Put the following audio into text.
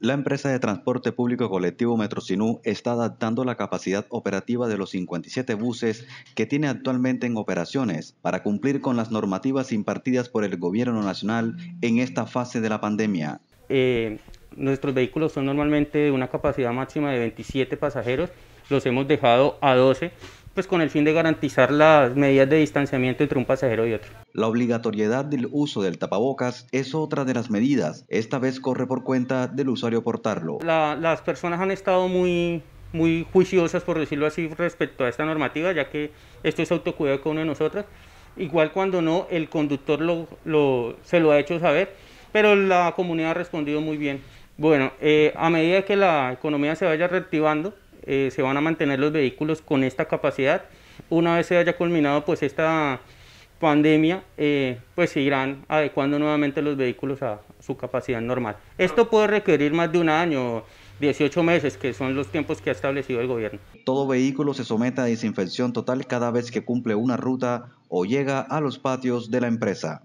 La empresa de transporte público colectivo Metrosinú está adaptando la capacidad operativa de los 57 buses que tiene actualmente en operaciones para cumplir con las normativas impartidas por el gobierno nacional en esta fase de la pandemia. Eh, nuestros vehículos son normalmente de una capacidad máxima de 27 pasajeros, los hemos dejado a 12 pues con el fin de garantizar las medidas de distanciamiento entre un pasajero y otro. La obligatoriedad del uso del tapabocas es otra de las medidas. Esta vez corre por cuenta del usuario portarlo. las personas han estado muy, muy juiciosas, por decirlo así, respecto a esta normativa, ya que esto es autocuidado con uno de nosotros. Igual cuando no, el conductor lo, se lo ha hecho saber, pero la comunidad ha respondido muy bien. Bueno, eh, a medida que la economía se vaya reactivando, eh, se van a mantener los vehículos con esta capacidad. Una vez se haya culminado pues esta pandemia, eh, pues se irán adecuando nuevamente los vehículos a su capacidad normal. Esto puede requerir más de un año, 18 meses, que son los tiempos que ha establecido el gobierno. Todo vehículo se somete a desinfección total cada vez que cumple una ruta o llega a los patios de la empresa.